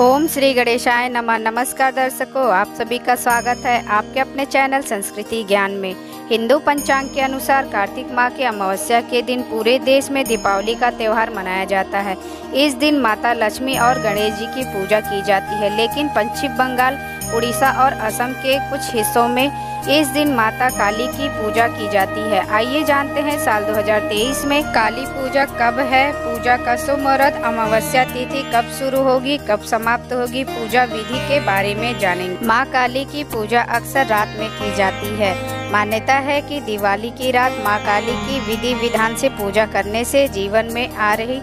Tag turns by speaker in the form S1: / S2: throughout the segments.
S1: ओम श्री गणेशाय नमः। नमस्कार दर्शकों, आप सभी का स्वागत है आपके अपने चैनल संस्कृति ज्ञान में। हिंदू पंचांग के अनुसार कार्तिक माह के अमावस्या के दिन पूरे देश में दीपावली का त्यौहार मनाया जाता है। इस दिन माता लक्ष्मी और गणेश जी की पूजा की जाती है, लेकिन पश्चिम बंगाल उड़ीसा और असम के कुछ हिस्सों में इस दिन माता काली की पूजा की जाती है। आइए जानते हैं साल 2023 में काली पूजा कब है? पूजा का शुभ मुहूर्त, अमावस्या तिथि कब शुरू होगी, कब समाप्त होगी, पूजा विधि के बारे में जानेंगे। माँ काली की पूजा अक्सर रात में की जाती है। मान्यता है कि दिवाली की रात माँ काली की विधि विधान से पूजा करने से जीवन में आ रही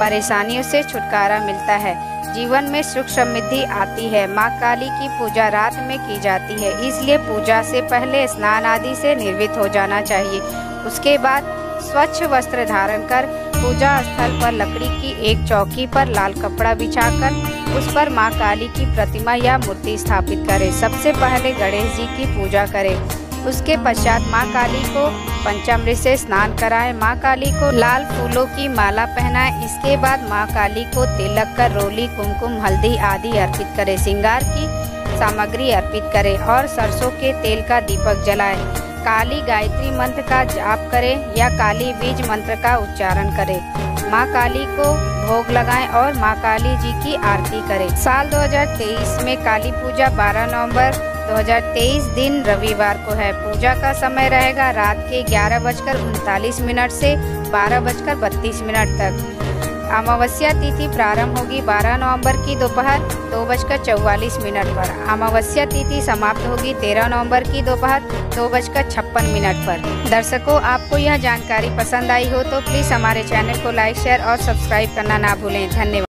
S1: परेशानियों से छुटकारा मिलता है। जीवन में सुख समृद्धि आती है। माँ काली की पूजा रात में की जाती है, इसलिए पूजा से पहले स्नान आदि से निर्वित हो जाना चाहिए। उसके बाद स्वच्छ वस्त्र धारण कर पूजा स्थल पर लकड़ी की एक चौकी पर लाल कपड़ा बिछाकर उस पर माँ काली की प्रतिमा या मूर्ति स्थापित करें। सबसे पहले गणेश जी की पूजा करें। उसके पश्चात माँ काली को पंचामृत से स्नान कराए। माँ काली को लाल फूलों की माला पहनाए। इसके बाद माँ काली को तिलक कर रोली, कुमकुम, हल्दी आदि अर्पित करे। श्रृंगार की सामग्री अर्पित करे और सरसों के तेल का दीपक जलाए। काली गायत्री मंत्र का जाप करें या काली बीज मंत्र का उच्चारण करें। माँ काली को भोग लगाएँ और माँ काली जी की आरती करें। साल 2023 में काली पूजा 12 नवंबर 2023 दिन रविवार को है। पूजा का समय रहेगा रात के ग्यारह बजकर उनतालीस मिनट से बारह बजकर बत्तीस मिनट तक। अमावस्या तिथि प्रारंभ होगी 12 नवंबर की दोपहर दो बजकर चौवालीस मिनट पर। अमावस्या तिथि समाप्त होगी 13 नवंबर की दोपहर दो बजकर छप्पन मिनट पर। दर्शकों, आपको यह जानकारी पसंद आई हो तो प्लीज़ हमारे चैनल को लाइक, शेयर और सब्सक्राइब करना ना भूलें। धन्यवाद।